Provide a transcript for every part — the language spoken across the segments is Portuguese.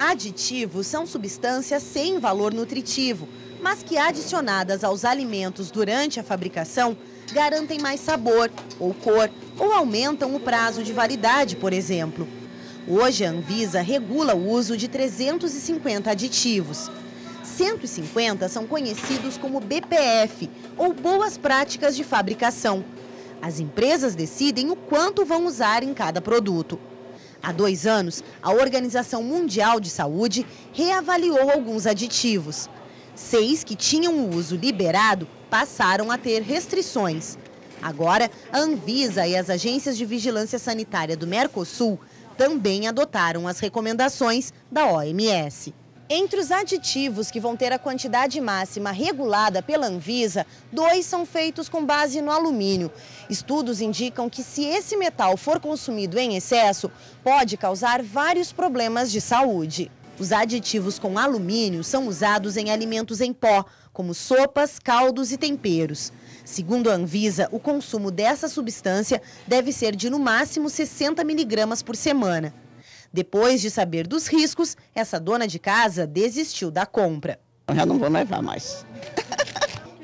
Aditivos são substâncias sem valor nutritivo, mas que adicionadas aos alimentos durante a fabricação garantem mais sabor ou cor ou aumentam o prazo de validade, por exemplo. Hoje a Anvisa regula o uso de 350 aditivos. 150 são conhecidos como BPF, ou Boas Práticas de Fabricação. As empresas decidem o quanto vão usar em cada produto. Há dois anos, a Organização Mundial de Saúde reavaliou alguns aditivos. Seis que tinham o uso liberado passaram a ter restrições. Agora, a Anvisa e as agências de vigilância sanitária do Mercosul também adotaram as recomendações da OMS. Entre os aditivos que vão ter a quantidade máxima regulada pela Anvisa, dois são feitos com base no alumínio. Estudos indicam que se esse metal for consumido em excesso, pode causar vários problemas de saúde. Os aditivos com alumínio são usados em alimentos em pó, como sopas, caldos e temperos. Segundo a Anvisa, o consumo dessa substância deve ser de no máximo 60 miligramas por semana. Depois de saber dos riscos, essa dona de casa desistiu da compra. Eu já não vou levar mais.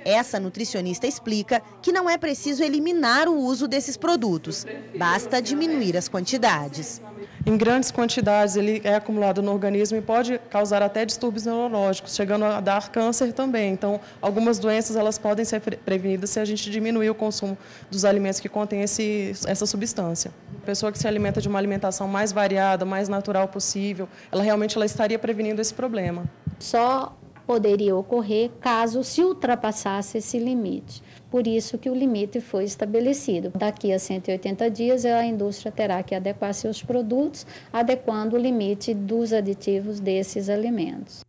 Essa nutricionista explica que não é preciso eliminar o uso desses produtos, basta diminuir as quantidades. Em grandes quantidades, ele é acumulado no organismo e pode causar até distúrbios neurológicos, chegando a dar câncer também. Então, algumas doenças elas podem ser prevenidas se a gente diminuir o consumo dos alimentos que contêm esse, essa substância. A pessoa que se alimenta de uma alimentação mais variada, mais natural possível, ela realmente ela estaria prevenindo esse problema. Só poderia ocorrer caso se ultrapassasse esse limite. Por isso que o limite foi estabelecido. Daqui a 180 dias, a indústria terá que adequar seus produtos, adequando o limite dos aditivos desses alimentos.